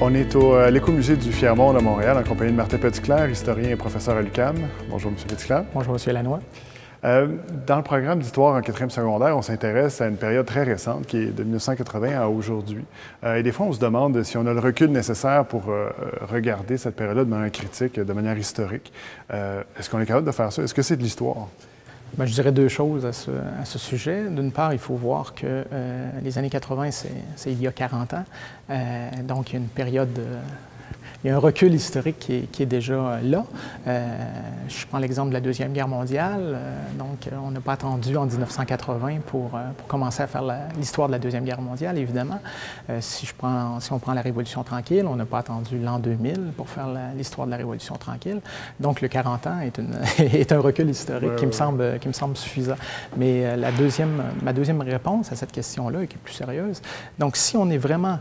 On est au, à l'écomusée du Fiermont à Montréal en compagnie de Martin Petitclerc, historien et professeur à l'UQAM. Bonjour, M. Petitclerc. Bonjour, M. Lannoy. Euh, dans le programme d'histoire en quatrième secondaire, on s'intéresse à une période très récente qui est de 1980 à aujourd'hui. Euh, et des fois, on se demande si on a le recul nécessaire pour euh, regarder cette période-là de manière critique, de manière historique. Est-ce qu'on est capable de faire ça? Est-ce que c'est de l'histoire? Bien, je dirais deux choses à ce, à ce sujet. D'une part, il faut voir que euh, les années 80, c'est il y a 40 ans. Euh, donc, il y a une période de, il y a un recul historique qui est, qui est déjà là. Euh, je prends l'exemple de la Deuxième Guerre mondiale. Euh, donc, on n'a pas attendu en 1980 pour, euh, pour commencer à faire l'histoire de la Deuxième Guerre mondiale, évidemment. si, je prends, si on prend la Révolution tranquille, on n'a pas attendu l'an 2000 pour faire l'histoire de la Révolution tranquille. Donc, le 40 ans est, une, est un recul historique ouais, qui, ouais. Me semble, qui me semble suffisant. Mais la deuxième, ma deuxième réponse à cette question-là, qui est plus sérieuse, donc si on est vraiment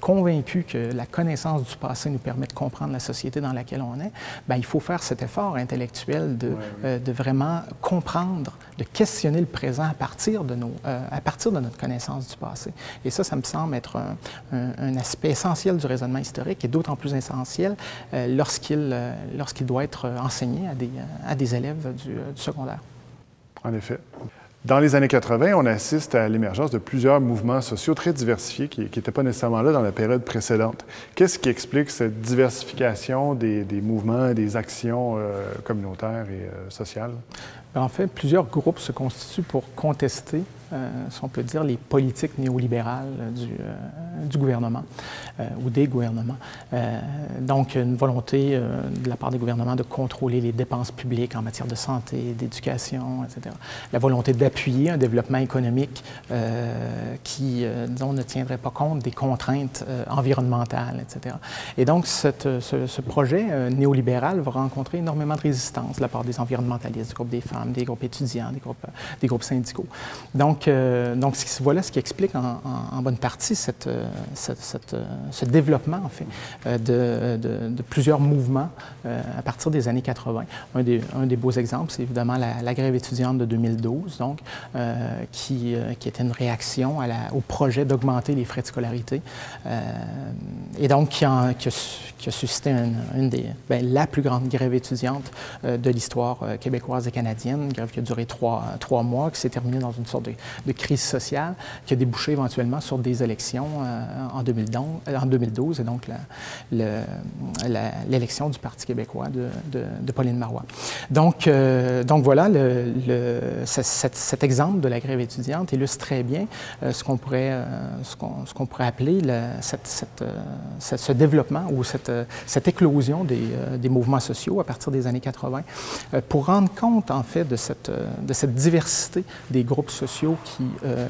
convaincu que la connaissance du passé nous permet de comprendre la société dans laquelle on est, bien, il faut faire cet effort intellectuel de, ouais, oui. euh, de vraiment comprendre, de questionner le présent à partir de, nos, euh, à partir de notre connaissance du passé. Et ça, ça me semble être un, un, un aspect essentiel du raisonnement historique et d'autant plus essentiel euh, lorsqu'il lorsqu'il doit être enseigné à des, à des élèves du, du secondaire. En effet. Dans les années 80, on assiste à l'émergence de plusieurs mouvements sociaux très diversifiés qui n'étaient pas nécessairement là dans la période précédente. Qu'est-ce qui explique cette diversification des, des mouvements, des actions euh, communautaires et euh, sociales? En fait, plusieurs groupes se constituent pour contester si on peut dire, les politiques néolibérales du, euh, du gouvernement euh, ou des gouvernements. donc, une volonté de la part des gouvernements de contrôler les dépenses publiques en matière de santé, d'éducation, etc. La volonté d'appuyer un développement économique qui, disons, ne tiendrait pas compte des contraintes environnementales, etc. Et donc, ce, projet néolibéral va rencontrer énormément de résistance de la part des environnementalistes, des groupes des femmes, des groupes étudiants, des groupes, des groupes syndicaux. Donc, donc, euh, voilà ce qui explique en, bonne partie cette, cette, ce développement, en fait, de, plusieurs mouvements euh, à partir des années 80. Un des, beaux exemples, c'est évidemment la, grève étudiante de 2012, donc, euh, qui, était une réaction au projet d'augmenter les frais de scolarité, et donc qui, a, suscité une, une des, bien, la plus grande grève étudiante de l'histoire québécoise et canadienne, une grève qui a duré trois, trois mois, qui s'est terminée dans une sorte de, de crise sociale qui a débouché éventuellement sur des élections euh, en, 2012, en 2012 et donc l'élection du Parti québécois de, Pauline Marois. Donc, euh, voilà, cet, exemple de la grève étudiante illustre très bien euh, ce qu'on pourrait, euh, appeler euh, ce développement ou cette, éclosion des, euh, mouvements sociaux à partir des années 80 pour rendre compte en fait de cette diversité des groupes sociaux qui, euh,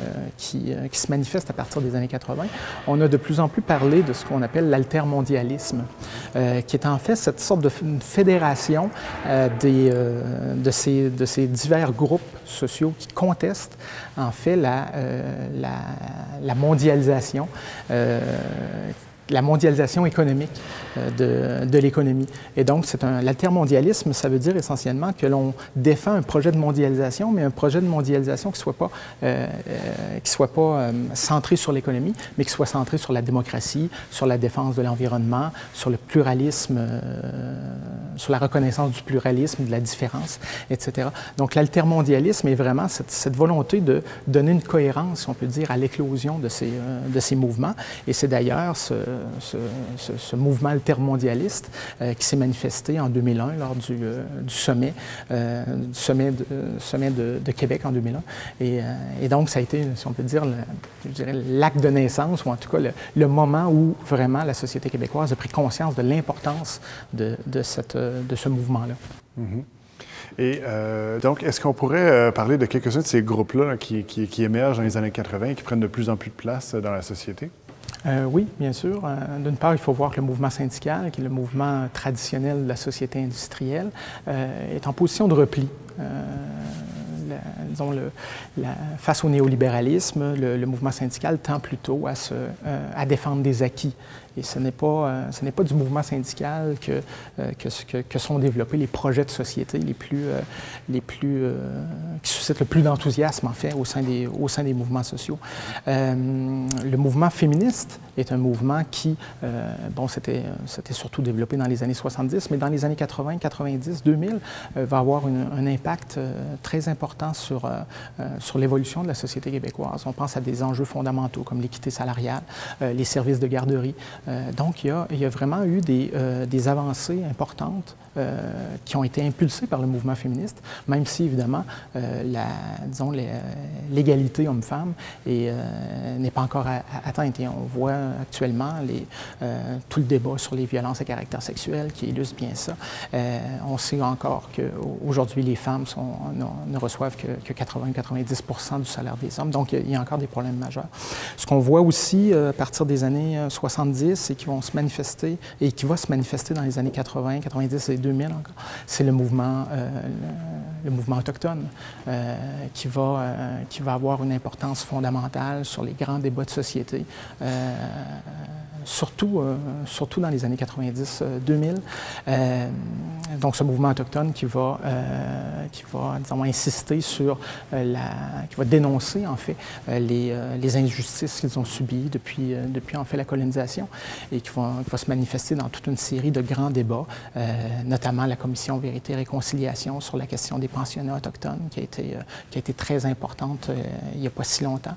euh, qui, se manifestent à partir des années 80. On a de plus en plus parlé de ce qu'on appelle l'altermondialisme, euh, qui est en fait cette sorte de fédération des, de, ces, de ces divers groupes sociaux qui contestent en fait la, la mondialisation la mondialisation économique euh, de, l'économie. Et donc, c'est un l'altermondialisme, ça veut dire essentiellement que l'on défend un projet de mondialisation, mais un projet de mondialisation qui soit pas euh, euh, qui soit pas euh, centré sur l'économie, mais qui soit centré sur la démocratie, sur la défense de l'environnement, sur le pluralisme, sur la reconnaissance du pluralisme, de la différence, etc. Donc, l'altermondialisme est vraiment cette, cette, volonté de donner une cohérence, on peut dire, à l'éclosion de ces de ces mouvements. Et c'est d'ailleurs ce ce, ce, ce, mouvement altermondialiste euh, qui s'est manifesté en 2001 lors du, euh, sommet, euh, sommet, de, Québec en 2001. Et, donc, ça a été, si on peut dire, l'acte de naissance, ou en tout cas le, moment où vraiment la société québécoise a pris conscience de l'importance de, ce mouvement-là. Mm -hmm. Et donc, est-ce qu'on pourrait parler de quelques-uns de ces groupes-là qui, qui, émergent dans les années 80 et qui prennent de plus en plus de place dans la société? Euh, oui, bien sûr. Euh, D'une part, il faut voir que le mouvement syndical, qui est le mouvement traditionnel de la société industrielle, euh, est en position de repli. Face au néolibéralisme, le, mouvement syndical tend plutôt à, se, à défendre des acquis et ce n'est pas, euh, du mouvement syndical que, euh, que, sont développés les projets de société les plus, euh, qui suscitent le plus d'enthousiasme, en fait, au sein des, mouvements sociaux. le mouvement féministe est un mouvement qui, bon, c'était surtout développé dans les années 70, mais dans les années 80, 90, 2000, va avoir un impact très important sur, sur l'évolution de la société québécoise. On pense à des enjeux fondamentaux comme l'équité salariale, les services de garderie, euh, donc, il y, a, vraiment eu des, euh, avancées importantes euh, qui ont été impulsées par le mouvement féministe, même si, évidemment, la, disons, l'égalité homme-femme n'est pas encore atteinte. Et on voit actuellement tout le débat sur les violences à caractère sexuel qui illustre bien ça. on sait encore qu'aujourd'hui, les femmes sont, ne, reçoivent que, 80-90 du salaire des hommes. Donc, il y a encore des problèmes majeurs. Ce qu'on voit aussi à partir des années 70, et qui vont se manifester et qui va se manifester dans les années 80, 90 et 2000 encore, c'est le mouvement, euh, le, mouvement autochtone euh, qui, va, euh, qui va avoir une importance fondamentale sur les grands débats de société surtout, euh, surtout dans les années 90-2000. Euh, euh, donc, ce mouvement autochtone qui va, qui va disons, insister sur la. qui va dénoncer, en fait, les, les injustices qu'ils ont subies depuis, depuis, en fait, la colonisation et qui va, va, se manifester dans toute une série de grands débats, notamment la Commission Vérité et Réconciliation sur la question des pensionnats autochtones, qui a été, qui a été très importante il n'y a pas si longtemps.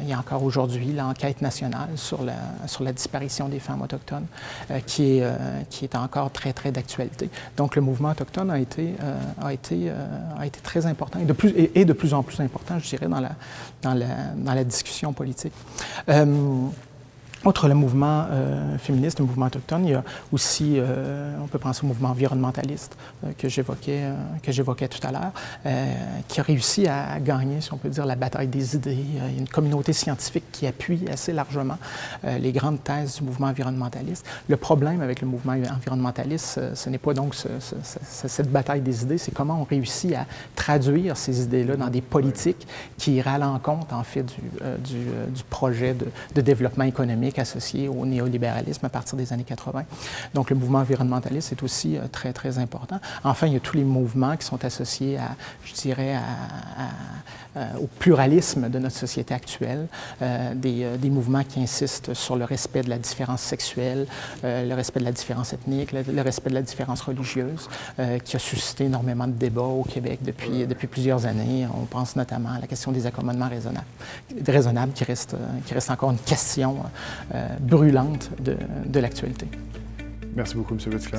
il y a encore aujourd'hui l'enquête nationale sur la, sur la disparition des femmes autochtones, euh, qui, est, euh, qui est encore très, très d'actualité. Donc, le mouvement autochtone a été, euh, a été, très important et de, plus, de plus en plus important, je dirais, dans la, discussion politique. Outre le mouvement euh, féministe, le mouvement autochtone, il y a aussi, euh, on peut penser au mouvement environnementaliste euh, que j'évoquais tout à l'heure, qui a réussi à, gagner, si on peut dire, la bataille des idées. Il y a une communauté scientifique qui appuie assez largement les grandes thèses du mouvement environnementaliste. Le problème avec le mouvement environnementaliste, ce, n'est pas donc cette bataille des idées, c'est comment on réussit à traduire ces idées-là dans des politiques qui iraient à l'encontre, en fait, du, projet de développement économique associé au néolibéralisme à partir des années 80. Donc, le mouvement environnementaliste est aussi euh, très, très important. Enfin, il y a tous les mouvements qui sont associés à, je dirais, au pluralisme de notre société actuelle, euh, des, euh, des, mouvements qui insistent sur le respect de la différence sexuelle, le respect de la différence ethnique, le, respect de la différence religieuse, qui a suscité énormément de débats au Québec depuis, depuis plusieurs années. On pense notamment à la question des accommodements raisonnables, raisonnables qui, reste, qui reste encore une question euh, brûlante de, de l'actualité. Merci beaucoup, M. Wetzler.